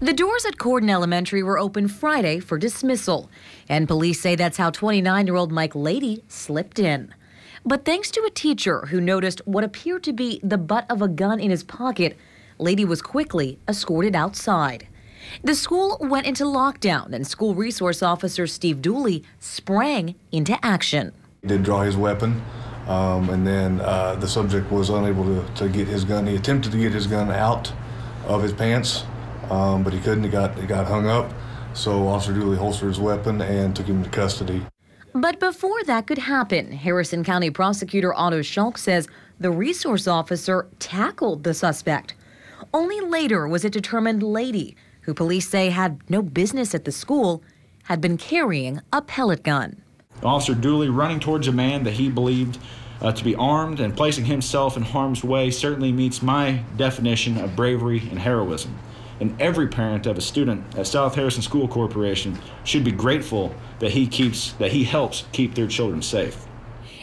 The doors at Corydon Elementary were open Friday for dismissal, and police say that's how 29 year old Mike Lady slipped in. But thanks to a teacher who noticed what appeared to be the butt of a gun in his pocket, Lady was quickly escorted outside. The school went into lockdown, and school resource officer Steve Dooley sprang into action. He did draw his weapon, um, and then uh, the subject was unable to, to get his gun. He attempted to get his gun out of his pants, um, but he couldn't. He got, he got hung up. So Officer Dooley holstered his weapon and took him into custody. But before that could happen, Harrison County Prosecutor Otto Schalk says the resource officer tackled the suspect. Only later was it determined Lady, who police say had no business at the school, had been carrying a pellet gun. Officer Dooley running towards a man that he believed uh, to be armed and placing himself in harm's way certainly meets my definition of bravery and heroism. And every parent of a student at South Harrison School Corporation should be grateful that he keeps that he helps keep their children safe.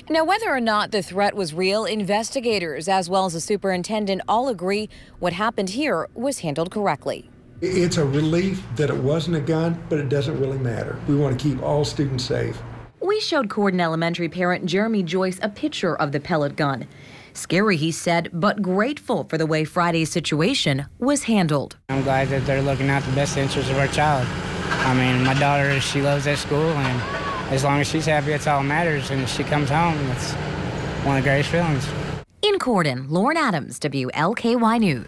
Now, whether or not the threat was real, investigators as well as the superintendent all agree what happened here was handled correctly. It's a relief that it wasn't a gun, but it doesn't really matter. We want to keep all students safe. We showed Corydon Elementary parent Jeremy Joyce a picture of the pellet gun. Scary, he said, but grateful for the way Friday's situation was handled. I'm glad that they're looking out the best interests of our child. I mean, my daughter, she loves that school, and as long as she's happy, that's all that matters. And if she comes home, that's one of the greatest feelings. In Corydon, Lauren Adams, WLKY News.